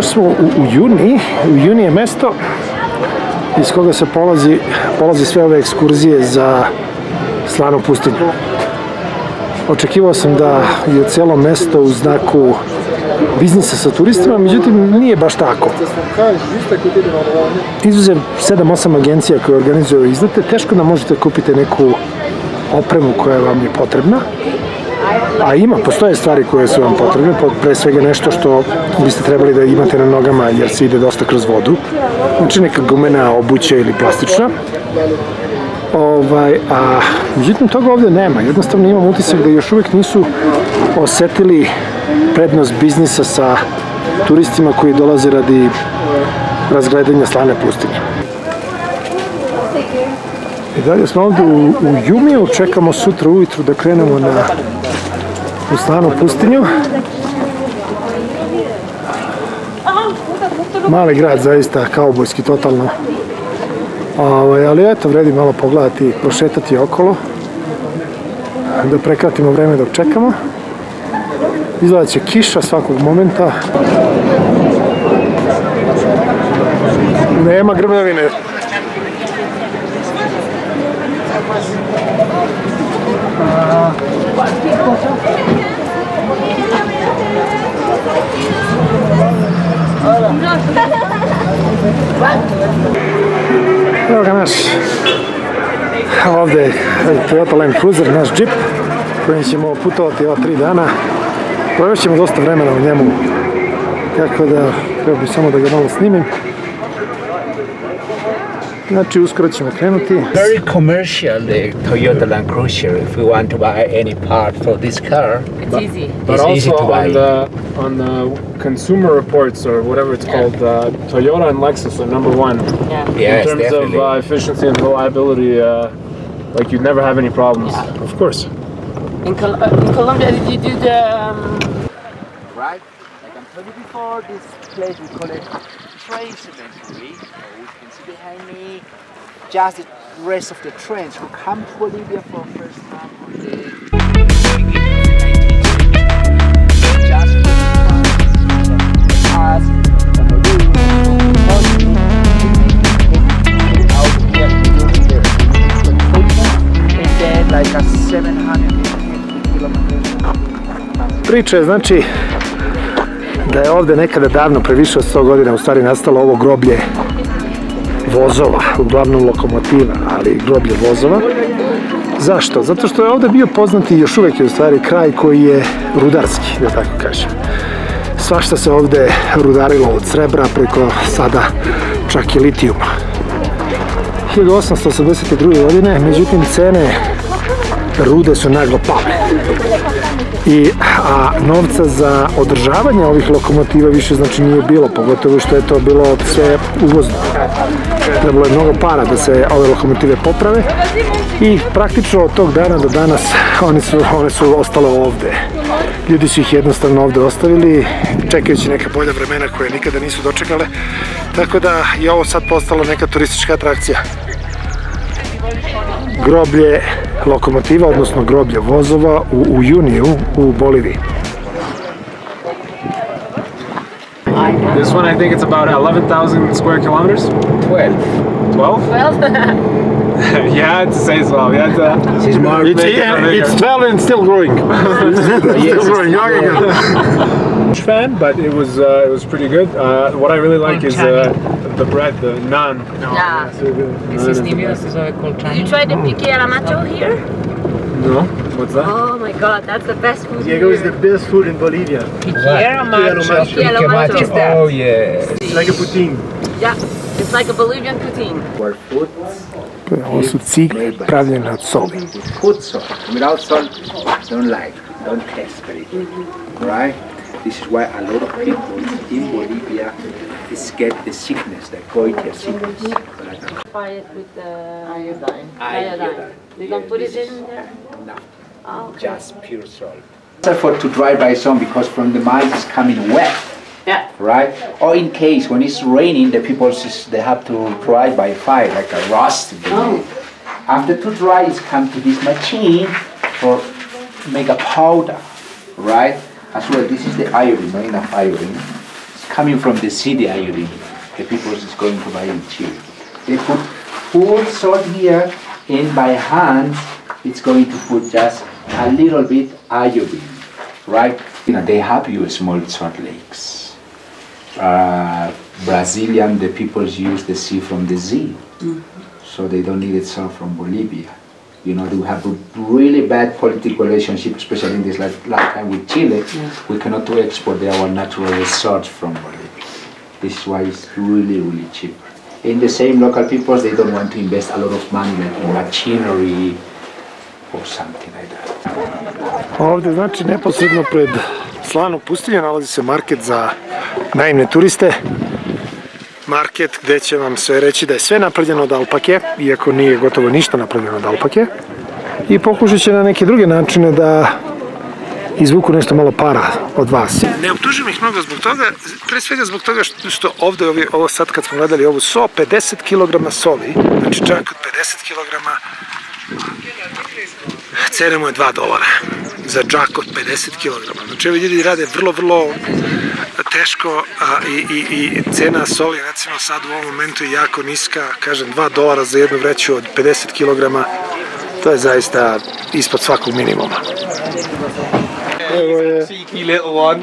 Došli smo u, u Juni, u Juni je mesto iz koga se polazi, polazi sve ove ekskurzije za slanu pustinju. Očekivao sam da je cijelo mesto u znaku biznisa sa turistima, međutim nije baš tako. Izuzev 7-8 agencija koje organizuju izlete, teško da možete kupiti neku opremu koja vam je potrebna, a ima, postoje stvari koje su vam potrebne, pre svega nešto što biste trebali da imate na nogama jer se ide dosta kroz vodu, znači neka gumena obuća ili plastična, Ovaj, a međutim toga ovde nema. Jednostavno imam utisak da još uvek nisu osetili prednost biznisa sa turistima koji dolaze radi razgledanja slane pustinje. I dalje smo ovde u, u Jumiju, čekamo sutra ujutru da krenemo na u slanu pustinju. Mali grad, zaista, kaubojski, totalno. Ovaj, ali eto, vredi malo pogledati i prošetati okolo. Da prekratimo vreme dok čekamo. Izgleda će kiša svakog momenta. Nema grmljavine. Evo ga naš ovde Toyota Land Cruiser, naš džip kojim ćemo putovati ova tri dana. Provešćemo dosta vremena u njemu, tako da treba bi samo da ga malo snimim. Znači, uskoro ćemo krenuti. Very commercial, the Toyota Land Cruiser. If you want to buy any part for this car, It's easy. But It's easy to buy. on the on the consumer reports or whatever it's called, uh, Toyota and Lexus are number one Yeah. yes, in terms definitely. of uh, efficiency and reliability. Uh, like you'd never have any problems. Of course. In, Col- uh, in Colombia, did you do the? Um, right? Like I told you before, this place we call it train cemetery. Me just the rest of the trains who come to Bolivia for first time on the just us from the room, out here there. And then like a 750 kilometers. Priča je znači da je ovde nekada davno, pre više od 100 godina, u stvari nastalo ovo groblje vozova, uglavnom lokomotiva, ali groblje vozova. Zašto? Zato što je ovde bio poznati, još uvek je u stvari kraj koji je rudarski, da tako kažem. Svašta se ovde rudarilo od srebra preko sada čak i litijuma. 1882. godine, međutim cene rude su naglo pale i a novca za održavanje ovih lokomotiva više znači nije bilo, pogotovo što je to bilo sve uvozno. Trebalo je mnogo para da se ove lokomotive poprave i praktično od tog dana do danas one su, one su ostale ovde. Ljudi su ih jednostavno ovde ostavili, čekajući neka bolja vremena koje nikada nisu dočekale, tako da je ovo sad postalo neka turistička atrakcija groblje lokomotiva, odnosno groblje vozova u, u Juniju u Boliviji. This one, I think it's about 11,000 square kilometers. 12. 12? well, yeah, to uh, say 12. Yeah, to, This is more It's- yeah, it's 12 and still growing. yes, growing. Huge fan, but it was uh, it was pretty good. Uh, what I really like is uh, the bread, the naan. yeah. So good. This is Nibios. Did you try the pique aramacho here? No, what's that? Oh my god, that's the best food Diego is the best food in Bolivia. Pique aramacho. Pique aramacho. Oh yeah. It's like a poutine. Yeah, it's like a Bolivian poutine. For food, Ovo su cigle pravljene od soli. put salt. Without salt, don't like, don't taste very good. Right? This is why a lot of people in Bolivia is get the sickness, the goiter sickness. Like Fry it with the iodine. Iodine. You don't put it in there? no, Oh, ah, okay. just pure salt. For to dry by sun because from the mines is coming wet. Yeah. right? Or in case when it's raining, the people just, they have to dry by fire like a rust. Oh. After to dry, it's come to this machine for make a powder, right? As well, this is the iodine, not enough iodine. It's coming from the city iodine. The people is going to buy it cheap. They put full salt here, and by hand, it's going to put just a little bit iodine, right? You know, they have you small salt lakes. Uh, Brazilian, the people use the sea from the sea, so they don't need it salt from Bolivia. You know, we have a really bad political relationship, especially in this last, last time with Chile. We cannot export our natural resource from Bolivia. This is why it's really, really cheaper. In the same local peoples, they don't want to invest a lot of money like in machinery or something like that. Ovdje znači neposredno pred Slanu pustinju nalazi se market za naivne turiste. Market gdje će vam sve reći da je sve napravljeno od alpake, iako nije gotovo ništa napravljeno od alpake. I pokušat će na neke druge načine da izvuku nešto malo para od vas. Ne optužujem ih mnogo zbog toga, pre svega zbog toga što, što ovdje, ovi, ovo sad kad smo gledali ovu so, 50 kg soli, znači čak od 50 kg cena je 2 dolara za džak od 50 kg. Znači ovi ljudi rade vrlo, vrlo teško a, i, i, i cena soli recimo sad u ovom momentu je jako niska, kažem 2 dolara za jednu vreću od 50 kg, to je zaista ispod svakog minimuma. Evo je, Cheeky little one.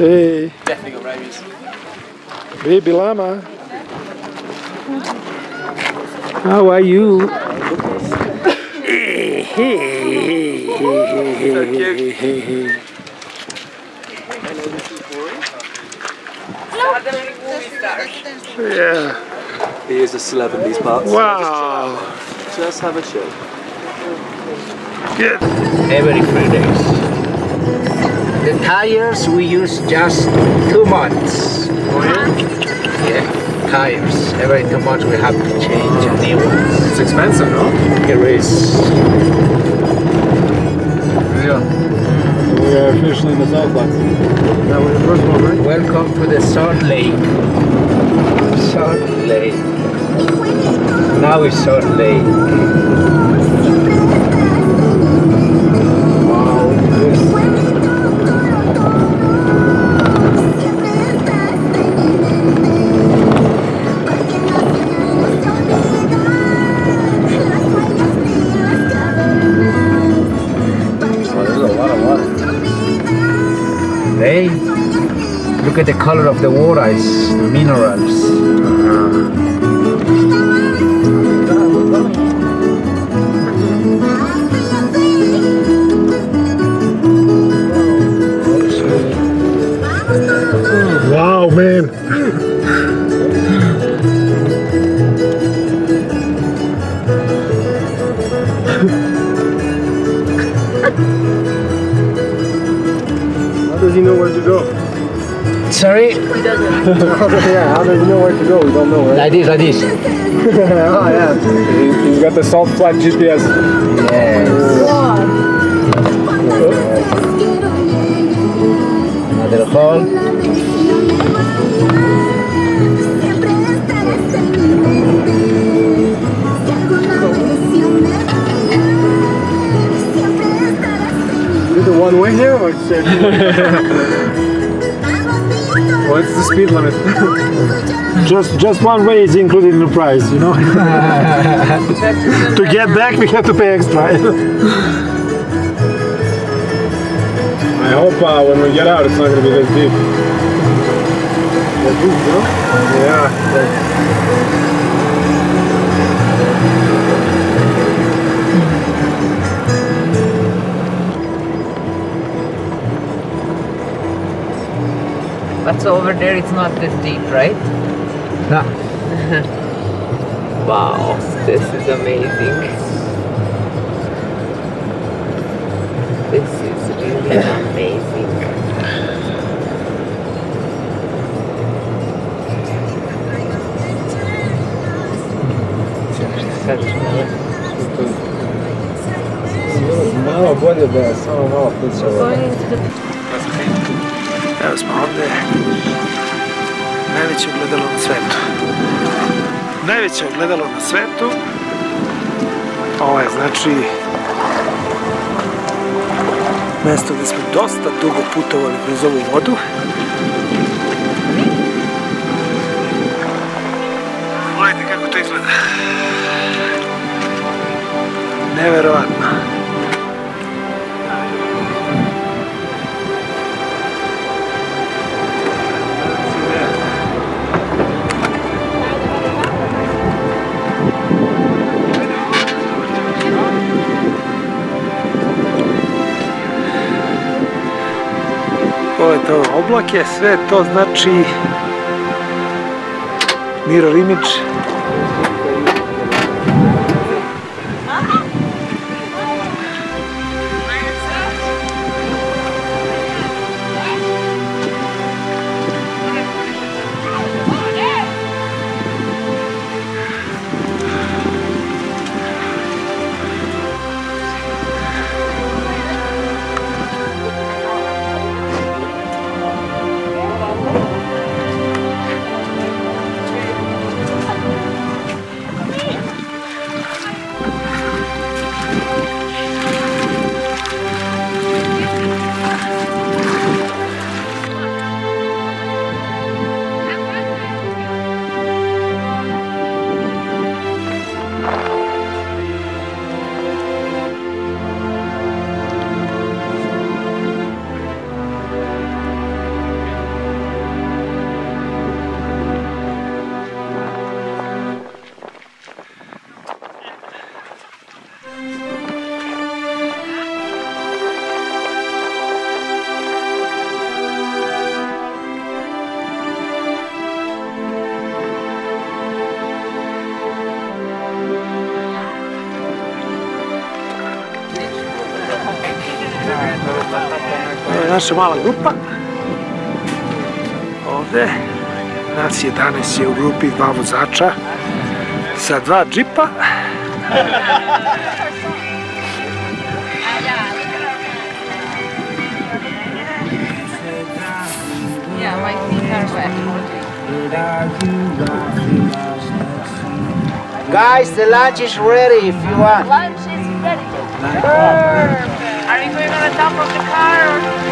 ej, Definitely got rabies. baby lama. How are you? Hey, hey, hey, hey, hey, hey, hey. Yeah. He is a celeb in these parts. Wow. Just have a chill. Good. Every three days. The tires we use just two months. Yeah, tires. Every two months we have to change new ones. It's expensive, no? Here is We are officially in the Southlands. That was the first one, right? welcome to the Salt Lake. Salt Lake. Now it's Salt Lake. Color of the water, it's minerals. Wow, man. Sorry? yeah, how does he know where to go? We don't know, right? Like this, like this. oh, yeah. He, he's got the salt flat GPS. Yes. Another hole. Is it the one way here or it's What's the speed limit? Just just one way is included in the price, you know. to get back, we have to pay extra. I hope uh, when we get out it's not going to be this deep. Yeah. But so over there it's not this deep, right? No. Wow, this is amazing. Najveće ogledalo na svetu. Ovo je znači Mesto gde smo dosta dugo putovali kroz ovu vodu. Pogledajte kako to izgleda. Neverovatno. Ove oblake, sve to znači mirror image Ovo je naša mala grupa. Ovde. Nas 11 je u grupi, dva vozača sa dva džipa. Yeah, my feet are wet. Guys, the lunch is ready if you want. Lunch is ready. Perfect. Are you going on the top of the car?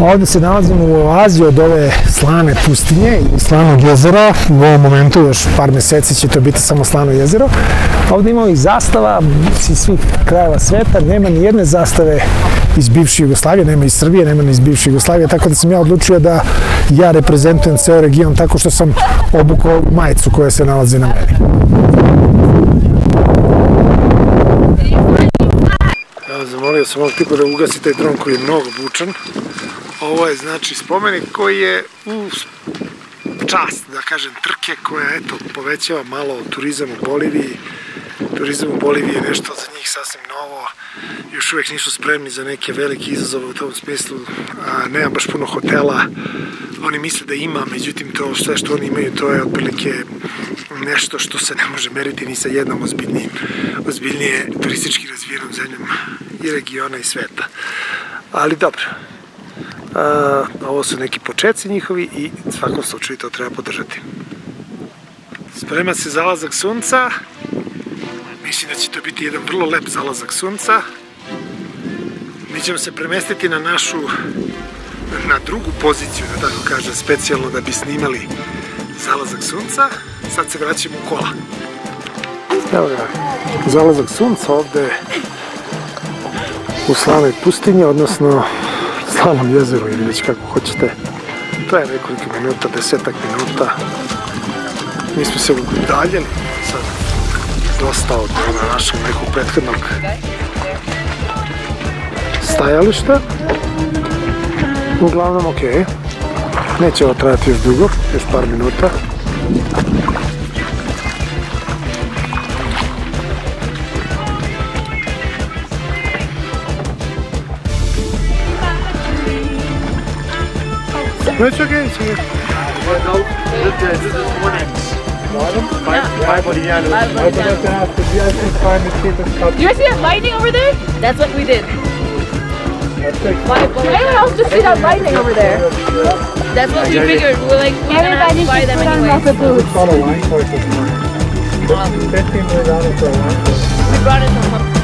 Ovde se nalazimo u oazi od ove slane pustinje i slanog jezera. U ovom momentu još par meseci će to biti samo slano jezero. Ovde imamo i zastava iz svih krajeva sveta. Nema ni jedne zastave iz bivše Jugoslavije, nema iz Srbije, nema ni iz bivše Jugoslavije, tako da sam ja odlučio da ja reprezentujem ceo region tako što sam obukao majicu koja se nalazi na meni. Zamolio sam ovog tipa da ugasi taj dron koji je mnogo bučan. Ovo je znači spomenik koji je u čast, da kažem, trke koja eto, povećava malo turizam u Boliviji. Turizam u Boliviji je nešto za njih sasvim novo. Još uvek nisu spremni za neke velike izazove u tom smislu. A, nema baš puno hotela. Oni misle da ima, međutim to sve što oni imaju to je otprilike nešto što se ne može meriti ni sa jednom ozbiljnijim, ozbiljnije turistički razvijenom zemljom i regiona i sveta. Ali dobro, ovo su neki početci njihovi i svakom slučaju to treba podržati. Sprema se zalazak sunca. Mislim da će to biti jedan vrlo lep zalazak sunca. Mi ćemo se premestiti na našu na drugu poziciju, da tako kažem, specijalno da bi snimali zalazak sunca. Sad se vraćamo u kola. Evo ga, zalazak sunca ovde u slavoj pustinji, odnosno slanom jezeru ili već kako hoćete. To je nekoliko minuta, desetak minuta. Mi smo se udaljili sad dosta od ona našeg nekog prethodnog stajališta. Uglavnom, ok. Neće ovo trajati još dugo, još par minuta. No, it's okay, it's okay. Five bolivianos. You guys see that lightning over there? That's what we did. Anyone else just see that lightning over there? That's what we figured. We're like, we're gonna have to buy them anyways. It's not a wine course this morning. 15 minutes out for a wine course. We brought it from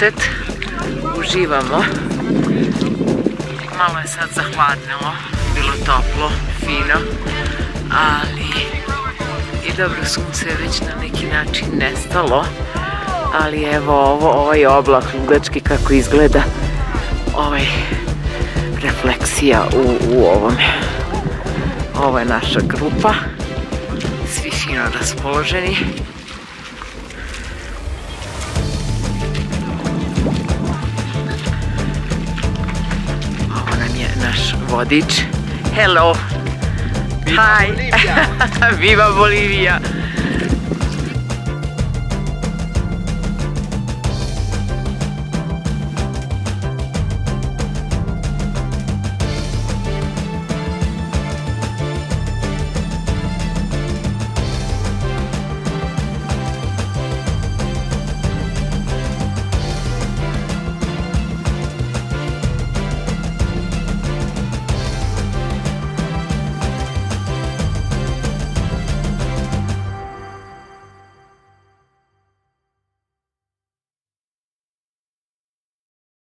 10. Uživamo. Malo je sad zahladnilo, bilo toplo, fino, ali i dobro sunce je već na neki način nestalo, ali evo ovo, ovaj oblak lugački kako izgleda, ovaj refleksija u, u ovome. Ovo je naša grupa, svi fino raspoloženi. Vodic. Hello. Viva Hi. Bolivia. Viva Bolivia.